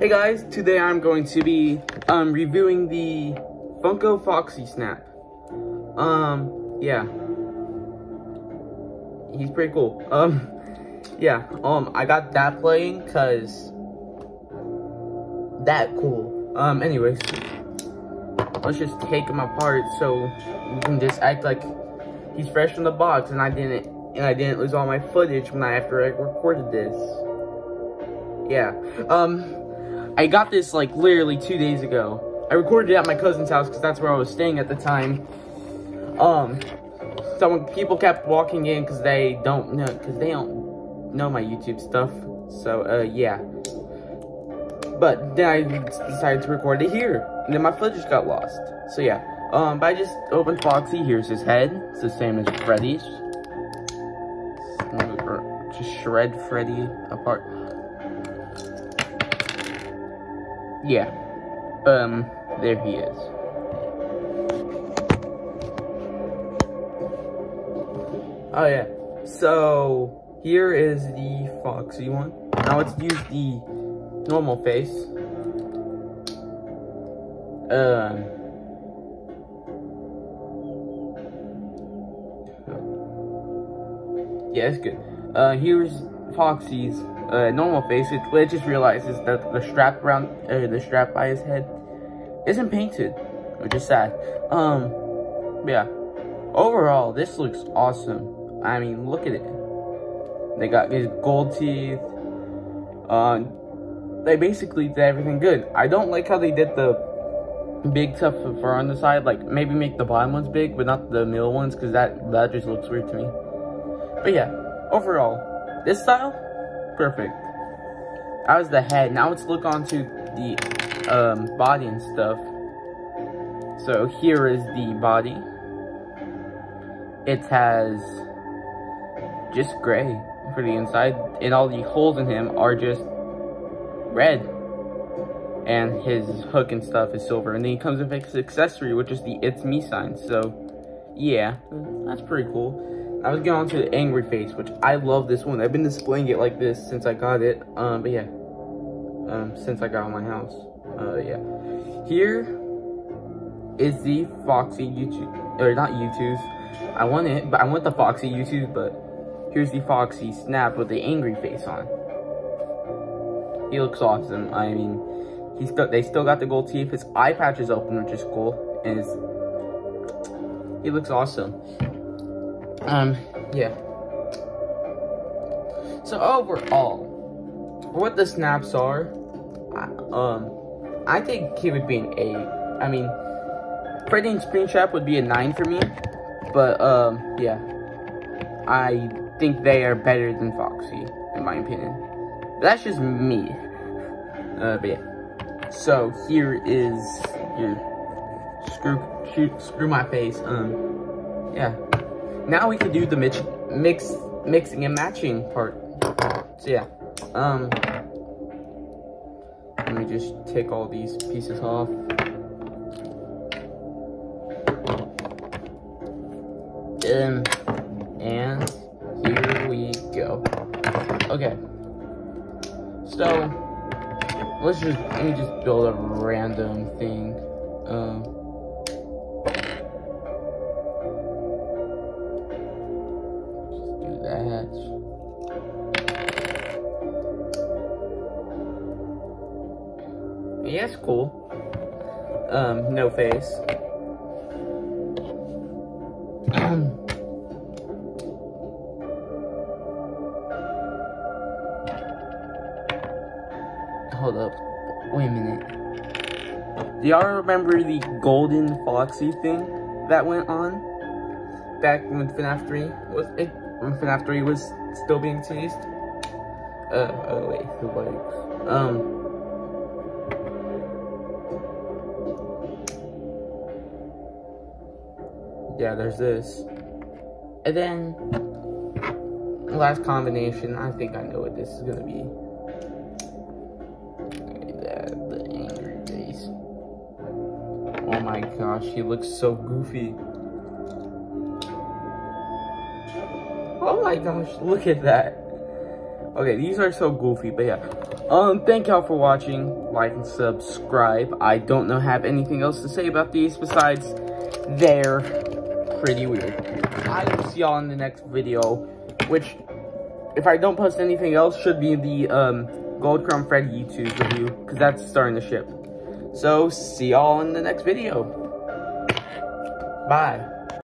Hey guys, today I'm going to be um, reviewing the Funko Foxy Snap. Um, yeah. He's pretty cool. Um, yeah, um, I got that playing because that cool. Um, anyways, let's just take him apart so we can just act like he's fresh from the box and I didn't, and I didn't lose all my footage when I, after I recorded this. Yeah, um, I got this like literally two days ago. I recorded it at my cousin's house because that's where I was staying at the time. Um, some people kept walking in because they don't know because they don't know my YouTube stuff. So uh, yeah. But then I decided to record it here, and then my footage got lost. So yeah. Um, but I just opened Foxy. Here's his head. It's the same as Freddy's. Just shred Freddy apart. Yeah. Um, there he is. Oh yeah. So here is the Foxy one. Now let's use the normal face. Um. Yeah, it's good. Uh, here's Foxy's uh, normal face. It, it just realizes that the strap around uh, the strap by his head isn't painted, which is sad. Um, yeah. Overall, this looks awesome. I mean, look at it. They got his gold teeth. Uh, they basically did everything good. I don't like how they did the big stuff for on the side. Like, maybe make the bottom ones big, but not the middle ones, because that, that just looks weird to me. But yeah, overall, this style, perfect. That was the head. Now let's look onto the um, body and stuff. So here is the body. It has just gray for the inside, and all the holes in him are just red. And his hook and stuff is silver. And then he comes with his accessory, which is the It's Me sign. So, yeah, that's pretty cool. I was getting on to the angry face, which I love this one. I've been displaying it like this since I got it. Um, but yeah, um, since I got my house. Uh, yeah. Here is the Foxy Youtooz, or not Youtooz's. I want it, but I want the Foxy Youtooz, but here's the Foxy Snap with the angry face on. He looks awesome. I mean, he's got, they still got the gold teeth. His eye patch is open, which is cool. And he looks awesome. Um, yeah. So overall, what the snaps are, I, um, I think he would be an 8. I mean, Freddy and Springtrap would be a 9 for me. But, um, yeah. I think they are better than Foxy, in my opinion. But that's just me. Uh, but yeah. So, here is your screw, shoot, screw my face. Um, yeah. Now we can do the mix, mix, mixing and matching part. So, yeah. Um, let me just take all these pieces off. Um, and here we go. Okay. So, let's just, let me just build a random thing. Um, just Yeah, it's cool. Um, no face. Hold up. Wait a minute. Do y'all remember the golden foxy thing that went on? Back when FNAF 3 was it when FNAF 3 was still being teased? Uh oh wait, who legs. Um yeah, there's this. And then, last combination, I think I know what this is gonna be. That, the angry face. Oh my gosh, he looks so goofy. Oh my gosh, look at that. Okay, these are so goofy, but yeah. Um, thank y'all for watching. Like and subscribe. I don't know have anything else to say about these besides they're pretty weird. I will see y'all in the next video, which, if I don't post anything else, should be the um, Gold Chrome Freddy Youtooz review, because that's starting to ship. So, see y'all in the next video. Bye.